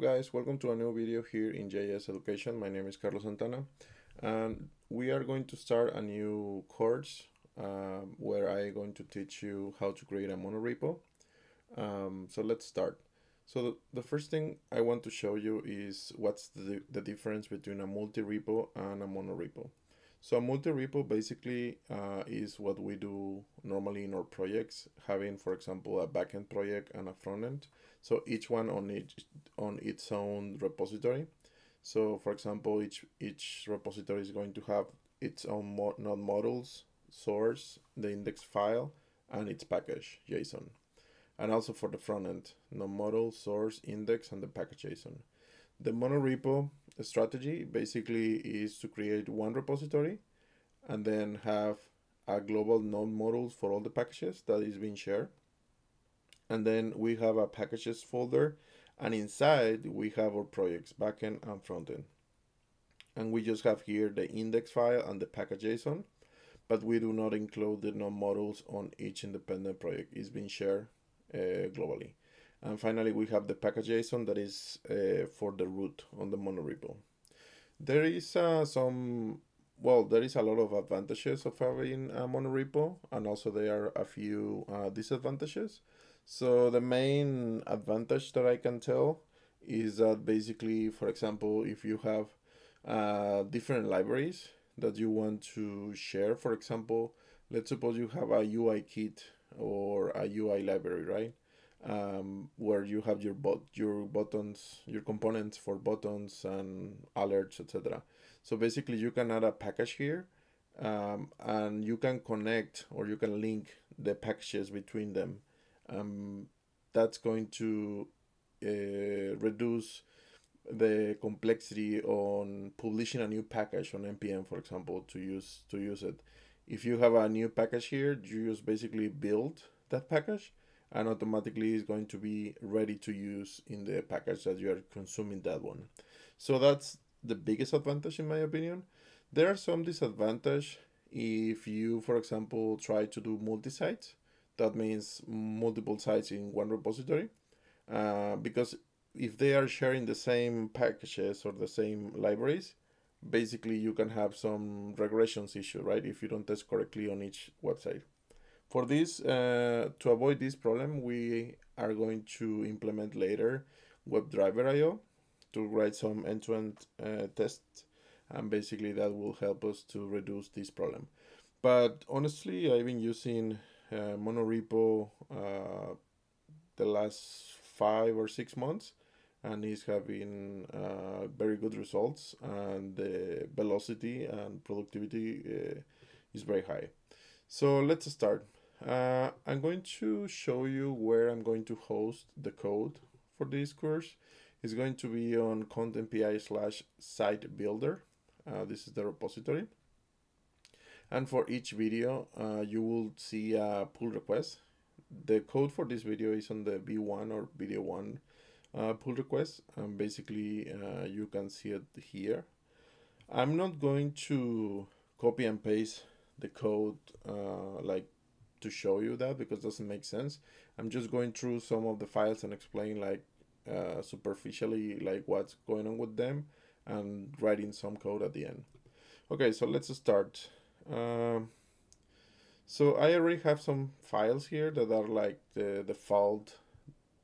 guys, welcome to a new video here in JS Education. My name is Carlos Santana and we are going to start a new course um, where I'm going to teach you how to create a monorepo. Um, so let's start. So the, the first thing I want to show you is what's the, the difference between a multi-repo and a monorepo. So multi-repo basically uh, is what we do normally in our projects, having, for example, a backend project and a frontend. So each one on each on its own repository. So for example, each each repository is going to have its own mo node modules, source, the index file, and its package JSON. And also for the frontend, node module, source, index, and the package JSON. The monorepo strategy basically is to create one repository and then have a global node modules for all the packages that is being shared. And then we have a packages folder and inside we have our projects backend and frontend. And we just have here the index file and the package JSON, but we do not include the node modules on each independent project. It's being shared uh, globally. And finally, we have the package JSON that is uh, for the root on the monorepo. There is uh, some, well, there is a lot of advantages of having a monorepo, and also there are a few uh, disadvantages. So the main advantage that I can tell is that basically, for example, if you have uh, different libraries that you want to share, for example, let's suppose you have a UI kit or a UI library, right? Um, where you have your bot your buttons your components for buttons and alerts etc so basically you can add a package here um, and you can connect or you can link the packages between them. Um, that's going to uh, reduce the complexity on publishing a new package on npm for example to use to use it. If you have a new package here you just basically build that package and automatically is going to be ready to use in the package that you are consuming that one. So that's the biggest advantage in my opinion. There are some disadvantage if you, for example, try to do multi-sites. That means multiple sites in one repository. Uh, because if they are sharing the same packages or the same libraries, basically you can have some regressions issue, right? If you don't test correctly on each website. For this, uh, to avoid this problem, we are going to implement later WebDriver.io to write some end-to-end -end, uh, tests, and basically that will help us to reduce this problem. But honestly, I've been using uh, Monorepo uh, the last five or six months, and it's having uh, very good results, and the velocity and productivity uh, is very high. So let's start. Uh, I'm going to show you where I'm going to host the code for this course. It's going to be on contentpi slash site builder. Uh, this is the repository. And for each video, uh, you will see a pull request. The code for this video is on the V1 or video one uh, pull request. And basically, uh, you can see it here. I'm not going to copy and paste the code uh, like to show you that because it doesn't make sense. I'm just going through some of the files and explain like uh, superficially like what's going on with them and writing some code at the end. Okay, so let's start. Um, so I already have some files here that are like the default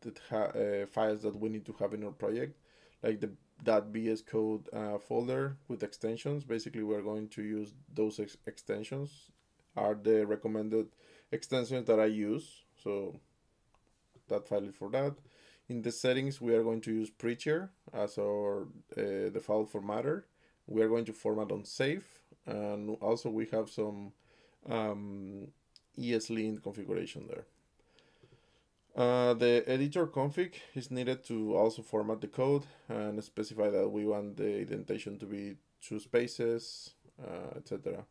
that uh, files that we need to have in our project, like the that .vs code uh, folder with extensions. Basically, we're going to use those ex extensions are the recommended extensions that I use. So that file is for that. In the settings, we are going to use Prettier as our uh, default formatter. We are going to format on safe. And also we have some um, ESLint configuration there. Uh, the editor config is needed to also format the code and specify that we want the indentation to be two spaces, uh, etc.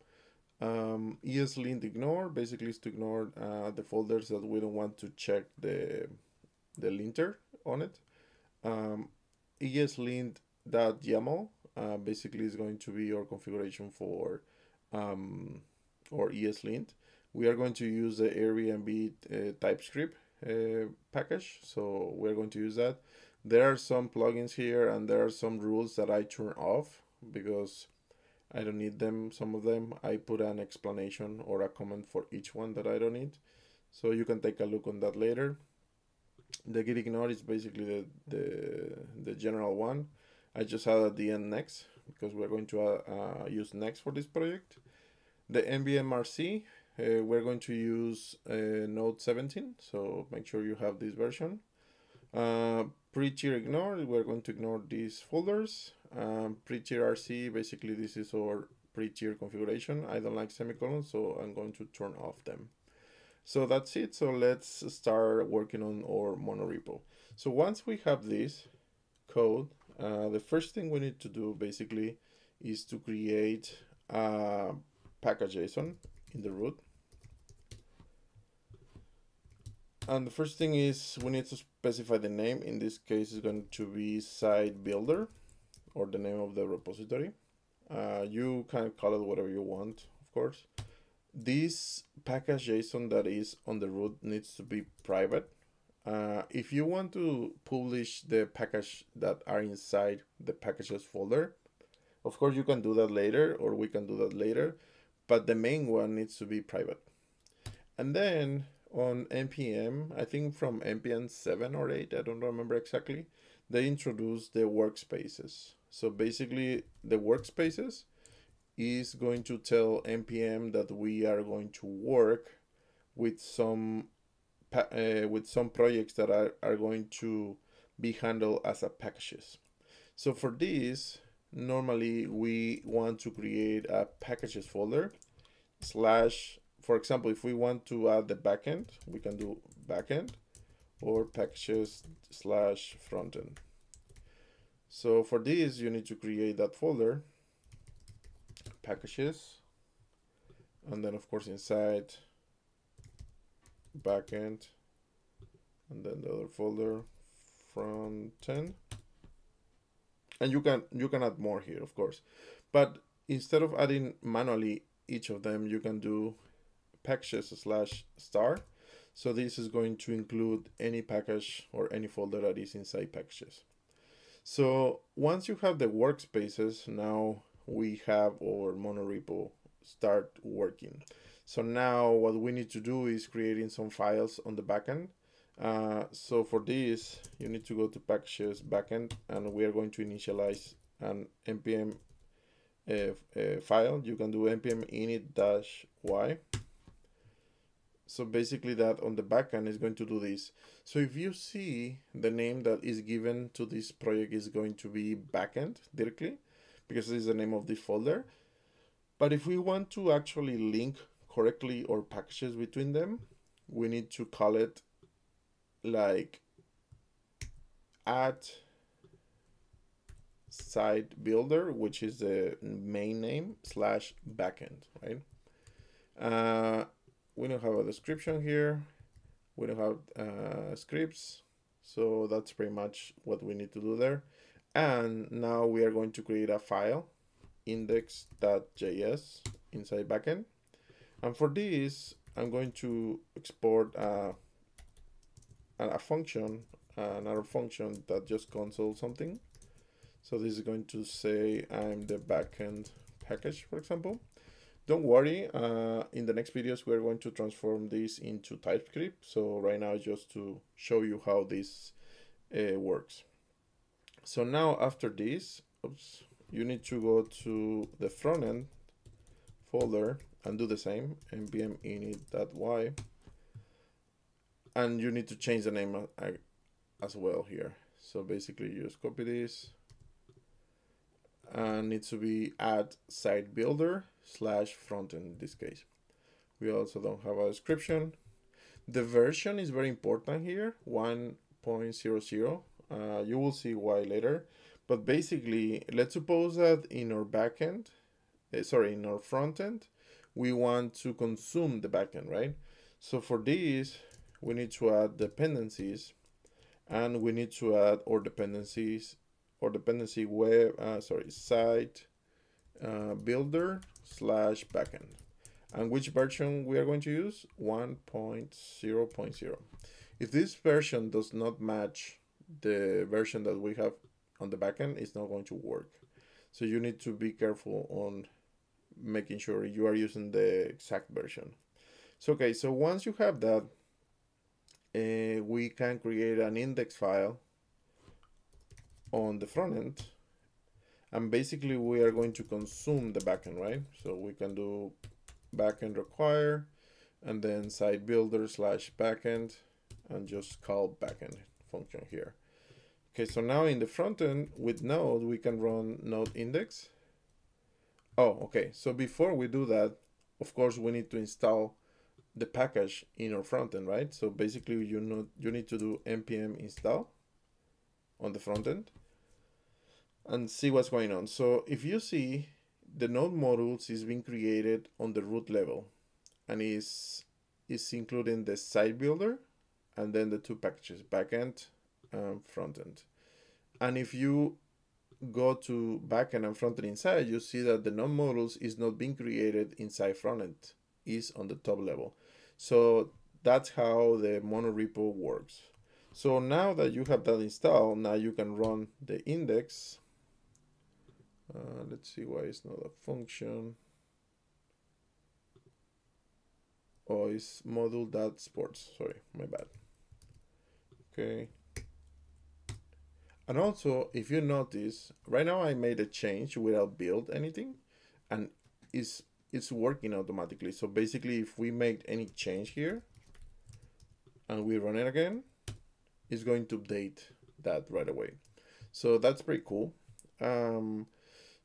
Um, ESLint ignore basically is to ignore uh, the folders that we don't want to check the the linter on it. Um, ESLint.yaml uh, basically is going to be your configuration for um, or ESLint. We are going to use the Airbnb uh, TypeScript uh, package, so we're going to use that. There are some plugins here and there are some rules that I turn off because I don't need them. Some of them I put an explanation or a comment for each one that I don't need. So you can take a look on that later. The git ignore is basically the, the, the general one. I just add at the end next because we're going to uh, uh, use next for this project. The NVMRC, uh, we're going to use uh, Node 17, so make sure you have this version. Uh, Prettier ignore, we're going to ignore these folders. Um, Prettier RC, basically this is our Prettier configuration. I don't like semicolons, so I'm going to turn off them. So that's it. So let's start working on our monorepo. So once we have this code, uh, the first thing we need to do basically is to create a package JSON in the root. And the first thing is we need to specify the name. In this case, is going to be site builder or the name of the repository. Uh, you can call it whatever you want, of course. This package JSON that is on the root needs to be private. Uh, if you want to publish the package that are inside the packages folder, of course you can do that later or we can do that later, but the main one needs to be private. And then on npm i think from npm 7 or 8 i don't remember exactly they introduced the workspaces so basically the workspaces is going to tell npm that we are going to work with some uh, with some projects that are, are going to be handled as a packages so for this normally we want to create a packages folder slash for example, if we want to add the backend, we can do backend or packages slash frontend. So for this, you need to create that folder, packages, and then of course inside backend, and then the other folder, frontend. And you can you can add more here, of course, but instead of adding manually each of them, you can do packages slash star. So this is going to include any package or any folder that is inside packages. So once you have the workspaces, now we have our monorepo start working. So now what we need to do is creating some files on the backend. Uh, so for this, you need to go to packages backend and we are going to initialize an npm uh, uh, file. You can do npm init-y so basically that on the backend is going to do this. So if you see the name that is given to this project is going to be backend directly because this is the name of the folder. But if we want to actually link correctly or packages between them, we need to call it like at site builder, which is the main name slash backend, right? Uh, we don't have a description here. We don't have uh, scripts. So that's pretty much what we need to do there. And now we are going to create a file, index.js inside backend. And for this, I'm going to export a, a function, another function that just console something. So this is going to say I'm the backend package, for example. Don't worry, uh, in the next videos we're going to transform this into TypeScript. So right now just to show you how this uh, works. So now after this, oops, you need to go to the front end folder and do the same, npm init.y. And you need to change the name uh, as well here. So basically you just copy this and needs to be add site builder slash front in this case. We also don't have a description. The version is very important here, 1.00. Uh, you will see why later. But basically, let's suppose that in our backend, uh, sorry, in our front end, we want to consume the backend, right? So for this, we need to add dependencies and we need to add our dependencies or dependency web, uh, sorry, site uh, builder slash backend. And which version we are going to use? 1.0.0. If this version does not match the version that we have on the backend it's not going to work. So you need to be careful on making sure you are using the exact version. So okay, so once you have that, uh, we can create an index file on the front end and basically we are going to consume the backend, right? So we can do backend require and then site builder slash backend and just call backend function here. Okay, so now in the front end with Node, we can run node index. Oh, okay. So before we do that, of course, we need to install the package in our front end, right? So basically, you know, you need to do npm install on the front end and see what's going on. So if you see the node modules is being created on the root level and is is including the site builder and then the two packages backend and frontend. And if you go to backend and frontend inside, you see that the node modules is not being created inside frontend, is on the top level. So that's how the monorepo works. So now that you have that installed, now you can run the index uh, let's see why it's not a function. Oh, it's module dot exports. Sorry, my bad. Okay. And also, if you notice, right now I made a change without build anything, and it's it's working automatically. So basically, if we make any change here, and we run it again, it's going to update that right away. So that's pretty cool. Um,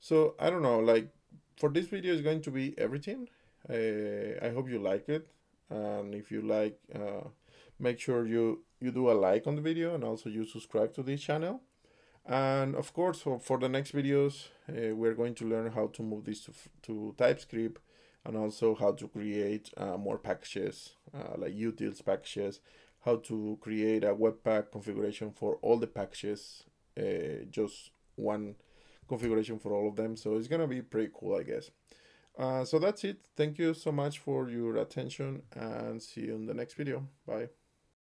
so I don't know, like for this video is going to be everything. Uh, I hope you like it, and if you like, uh, make sure you you do a like on the video and also you subscribe to this channel. And of course, for, for the next videos, uh, we're going to learn how to move this to, to TypeScript and also how to create uh, more packages uh, like utils packages, how to create a webpack configuration for all the packages, uh, just one configuration for all of them. So it's going to be pretty cool, I guess. Uh, so that's it. Thank you so much for your attention and see you in the next video. Bye.